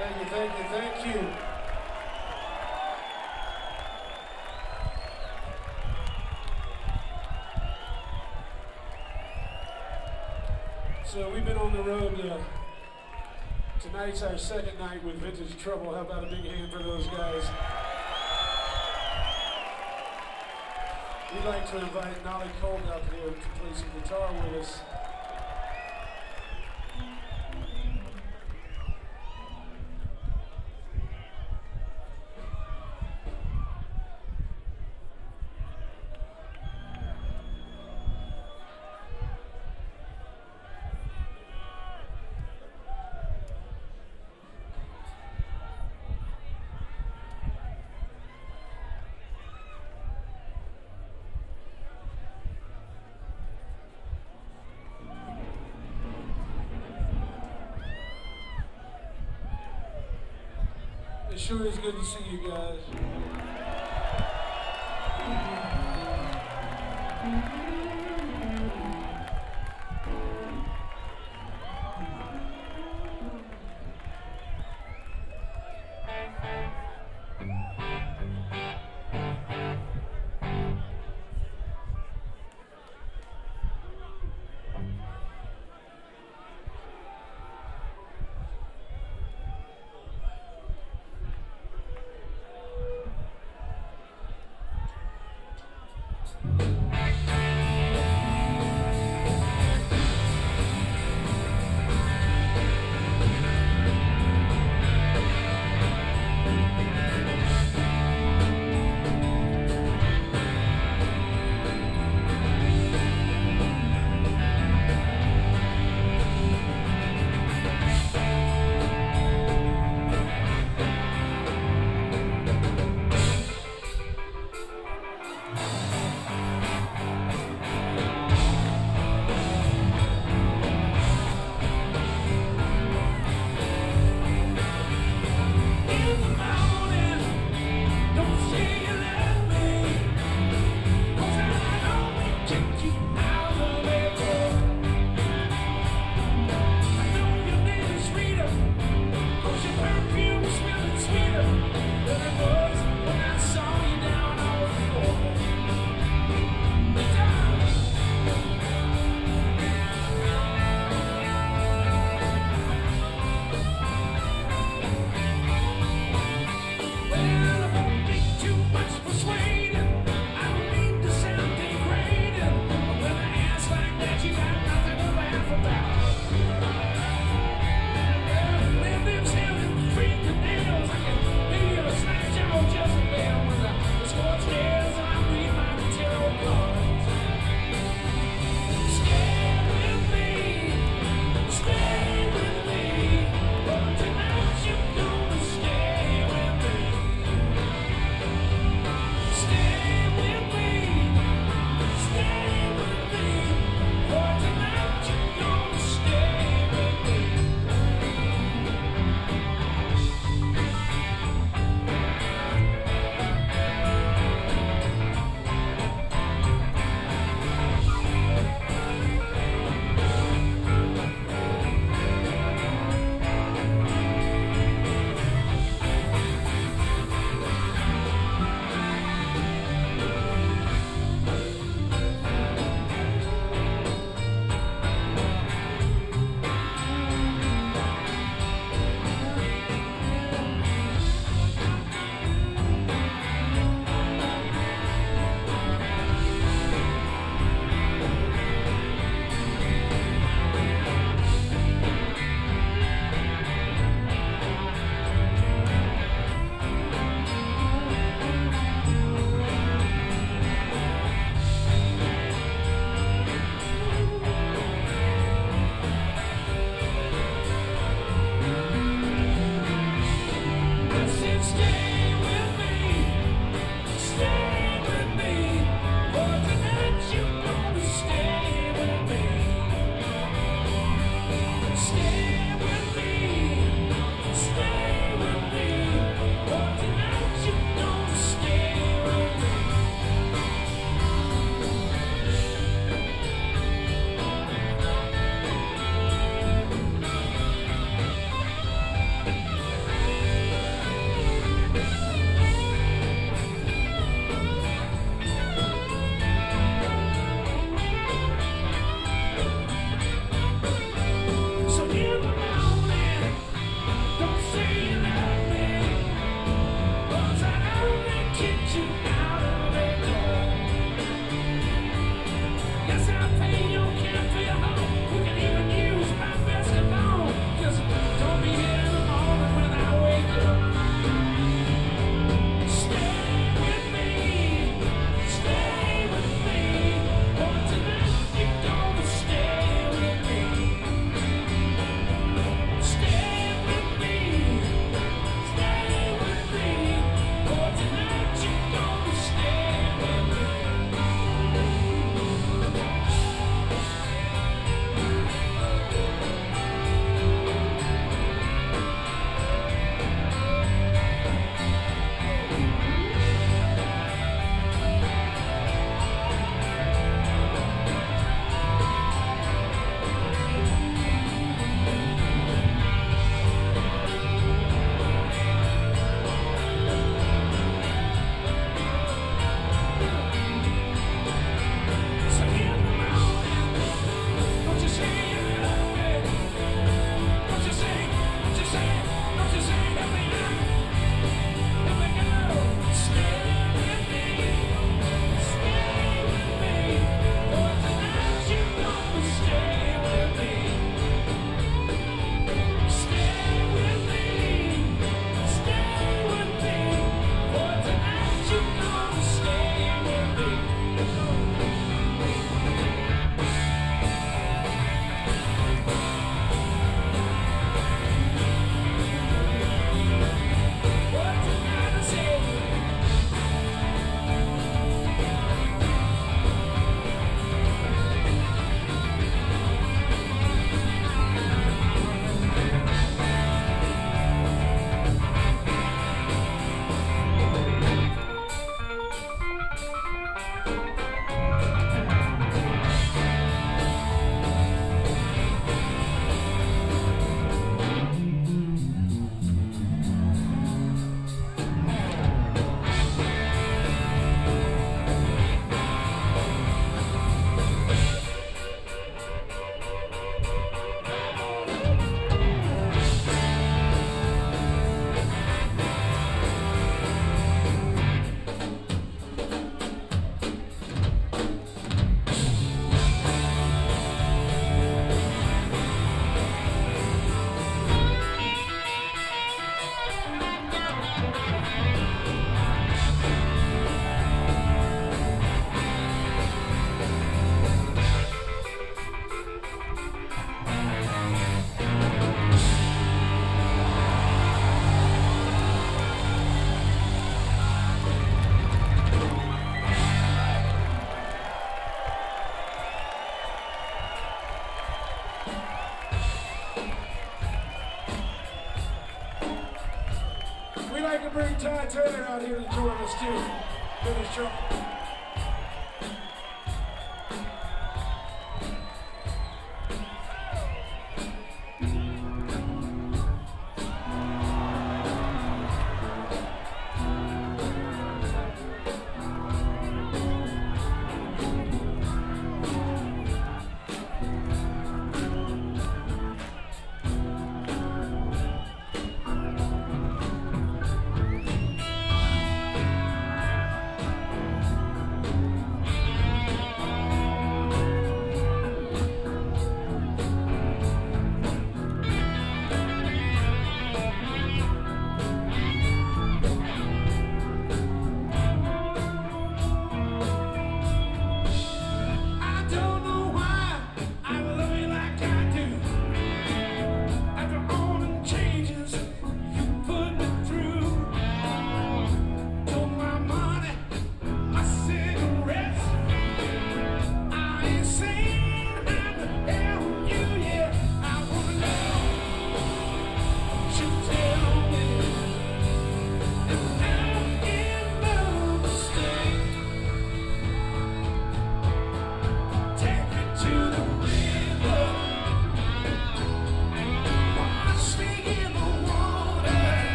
Thank you, thank you, thank you. So we've been on the road. Uh, tonight's our second night with Vintage Trouble. How about a big hand for those guys? We'd like to invite Nalle Colt up here to play some guitar with us. Sure is good to see you guys. We'd like to bring Todd Turner out here to join us too. Finish up.